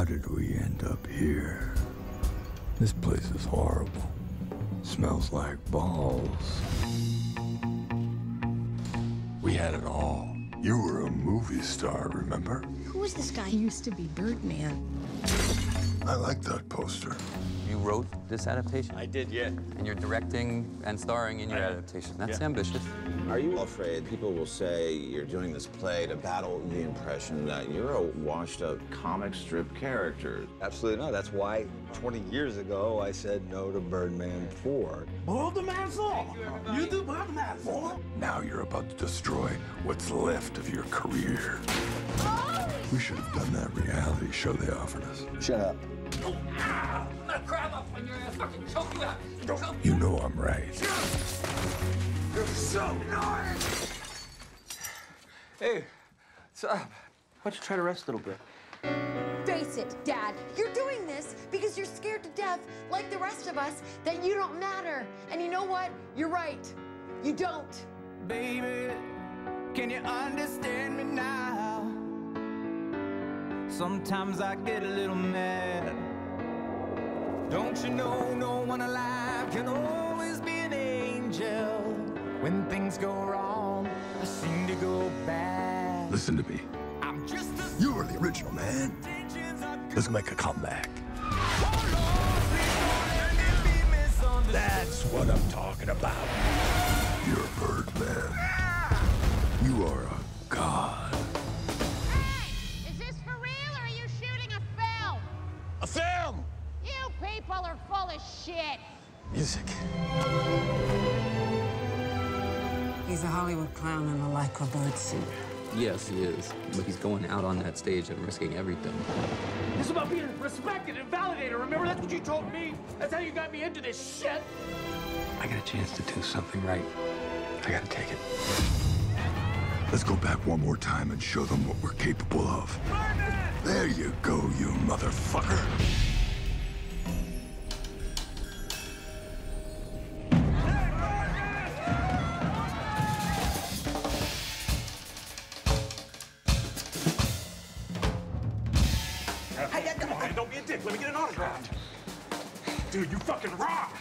How did we end up here? This place is horrible. Smells like balls. We had it all. You were a movie star, remember? Who is this guy? He used to be Birdman. I like that poster. You wrote this adaptation, I did, yeah. and you're directing and starring in your adaptation. That's Yeah. ambitious. Are you afraid people will say you're doing this play to battle the impression that you're a washed up comic strip character? Absolutely not. That's why 20 years ago I said no to Birdman 4. Now you're about to destroy what's left of your career. We should have done that reality show they offered us. Shut up. i'm not going to grind up on your ass fucking choke You know I'm right. You're so nice. Hey, what's up? Uh, why don't you try to rest a little bit? Face it, Dad. You're doing this because you're scared to death, like the rest of us, that you don't matter. And you know what? You're right. You don't. Baby, can you understand me now? Sometimes I get a little mad. Don't you know no one alive can always be an angel? When things go wrong, I seem to go bad. Listen to me. I'm just a You were the original man. Let's make a comeback. That's what I'm talking about. You are a god. Hey! Is this for real or are you shooting a film? A film! You people are full of shit. Music. He's a Hollywood clown in a lycra bird suit. Yes, he is. But he's going out on that stage and risking everything. It's about being respected and validated. Remember, that's what you told me. That's how you got me into this shit. I got a chance to do something right. I gotta take it. Let's go back one more time and show them what we're capable of. There you go, you motherfucker. Hey, don't be a dick. Let me get an autograph. Dude, you fucking rock.